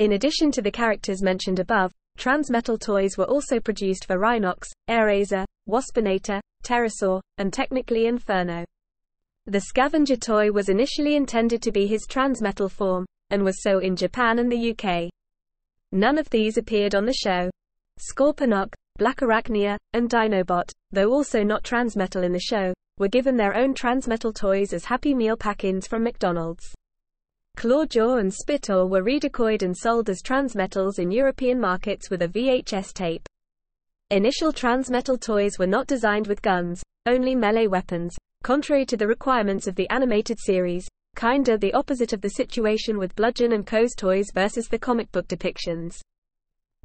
In addition to the characters mentioned above, Transmetal toys were also produced for Rhinox, Airazor, Waspinator, Terrorsaur, and technically Inferno. The scavenger toy was initially intended to be his transmetal form, and was so in Japan and the UK. None of these appeared on the show. Scorponok, Blackarachnia, and Dinobot, though also not transmetal in the show, were given their own transmetal toys as Happy Meal pack-ins from McDonald's. Clawjaw and Spittle were redecoed and sold as transmetals in European markets with a VHS tape. Initial transmetal toys were not designed with guns, only melee weapons, contrary to the requirements of the animated series, kinda the opposite of the situation with Bludgeon and Co.'s toys versus the comic book depictions.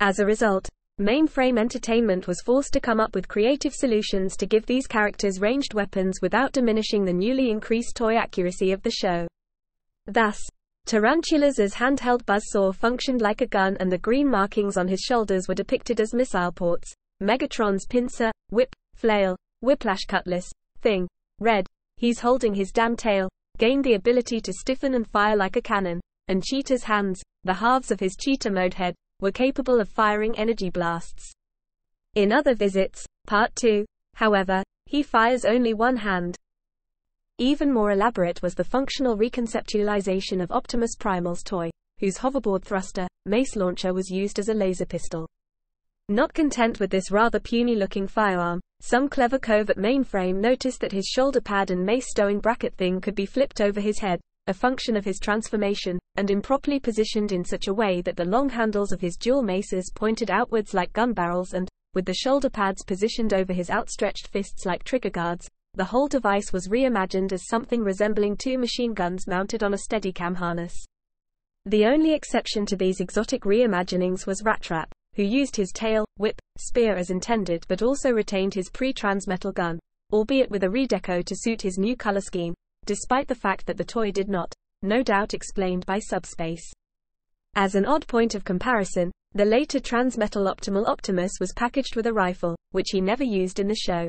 As a result, Mainframe Entertainment was forced to come up with creative solutions to give these characters ranged weapons without diminishing the newly increased toy accuracy of the show. Thus, Tarantulas handheld buzzsaw functioned like a gun and the green markings on his shoulders were depicted as missile ports. Megatron's pincer, whip, flail, whiplash cutlass, thing, red, he's holding his damn tail, gained the ability to stiffen and fire like a cannon, and Cheetor's hands, the halves of his cheetah mode head, were capable of firing energy blasts. In other visits, part 2, however, he fires only one hand, even more elaborate was the functional reconceptualization of Optimus Primal's toy, whose hoverboard thruster, mace launcher was used as a laser pistol. Not content with this rather puny-looking firearm, some clever cove at mainframe noticed that his shoulder pad and mace stowing bracket thing could be flipped over his head, a function of his transformation, and improperly positioned in such a way that the long handles of his dual maces pointed outwards like gun barrels and, with the shoulder pads positioned over his outstretched fists like trigger guards, the whole device was reimagined as something resembling two machine guns mounted on a Steadicam harness. The only exception to these exotic reimaginings was Rattrap, who used his tail, whip, spear as intended but also retained his pre-transmetal gun, albeit with a redeco to suit his new color scheme, despite the fact that the toy did not, no doubt explained by subspace. As an odd point of comparison, the later Transmetal Optimal Optimus was packaged with a rifle, which he never used in the show.